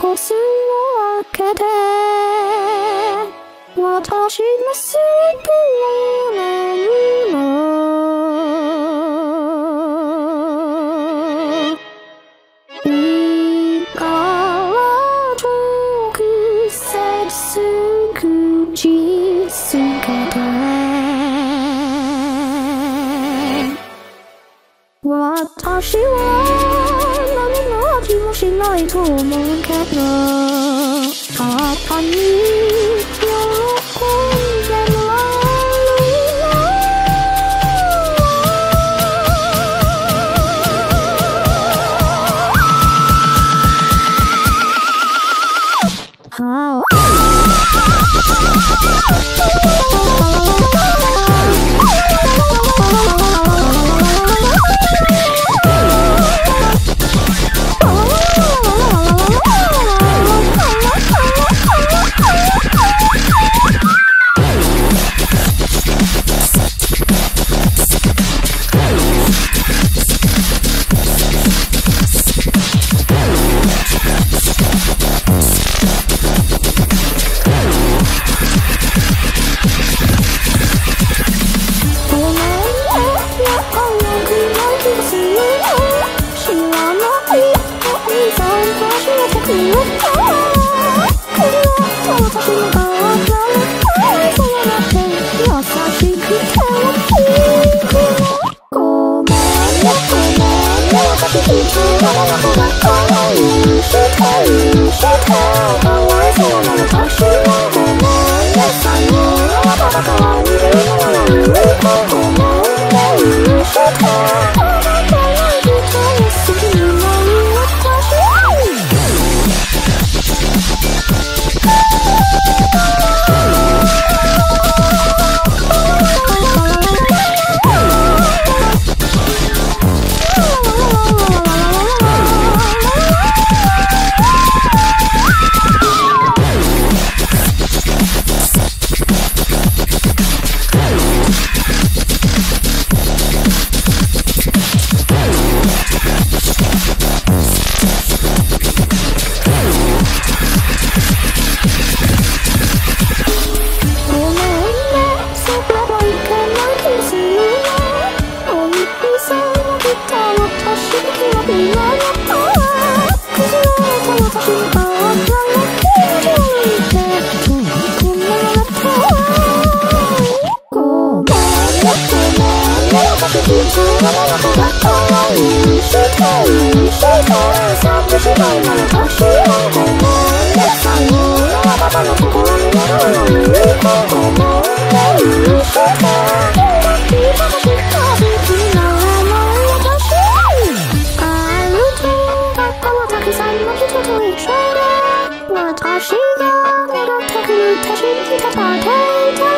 個数を開けて私のすーを寝るのからけて私は 신호의 구멍 가도 어떤 风是风，雨是雨。く普通のものが可愛いしてのはのの私が私がってくる手信じたパテンタ